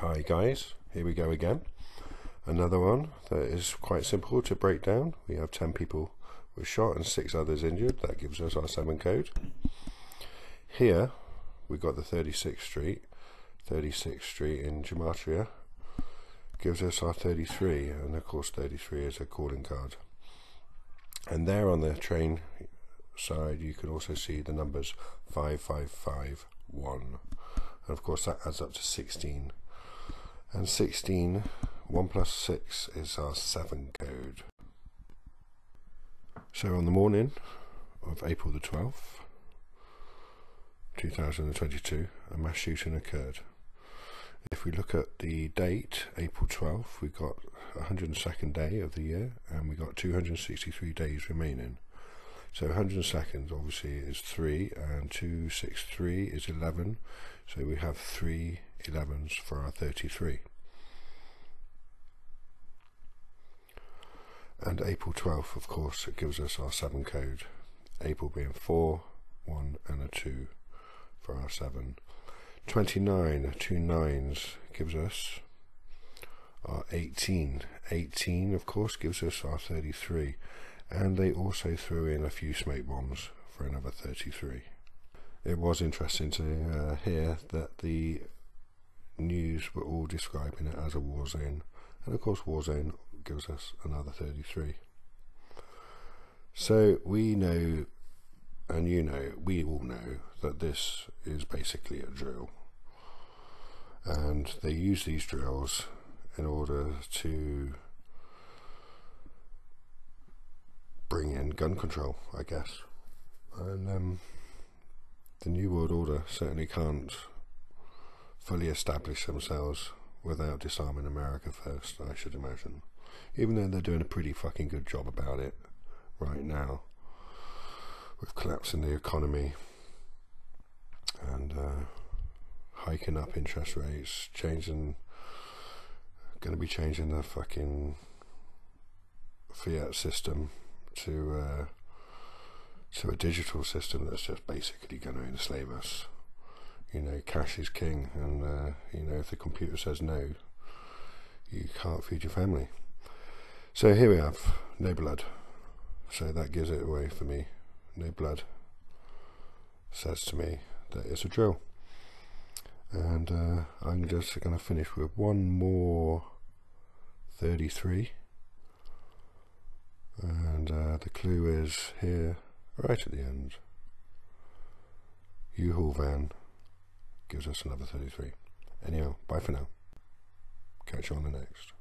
Hi guys, here we go again. Another one that is quite simple to break down. We have 10 people were shot and 6 others injured. That gives us our 7 code. Here we've got the 36th Street. 36th Street in Gematria gives us our 33 and of course 33 is a calling card. And there on the train side you can also see the numbers 5551 and of course that adds up to 16 and 16 1 plus 6 is our 7 code. So on the morning of April the 12th 2022 a mass shooting occurred. If we look at the date April 12th we've got 102nd day of the year and we've got 263 days remaining so 100 seconds obviously is 3 and 263 is 11 so we have 3 11s for our 33. And April 12th, of course, it gives us our 7 code. April being 4, 1 and a 2 for our 7. 29, two nines gives us our 18. 18, of course, gives us our 33. And they also threw in a few smoke bombs for another 33 it was interesting to uh, hear that the news were all describing it as a war zone, and of course, war zone gives us another 33. So we know, and you know, we all know that this is basically a drill, and they use these drills in order to bring in gun control, I guess, and um, the New World Order certainly can't fully establish themselves without disarming America first, I should imagine. Even though they're doing a pretty fucking good job about it right now, with collapsing the economy and uh, hiking up interest rates, changing, going to be changing the fucking fiat system to. Uh, to a digital system that's just basically going to enslave us. You know, cash is king, and uh, you know if the computer says no, you can't feed your family. So here we have no blood. So that gives it away for me. No blood says to me that it's a drill. And uh, I'm just going to finish with one more 33. And uh, the clue is here right at the end. U-Haul van gives us another 33. Anyhow, bye for now. Catch you on the next.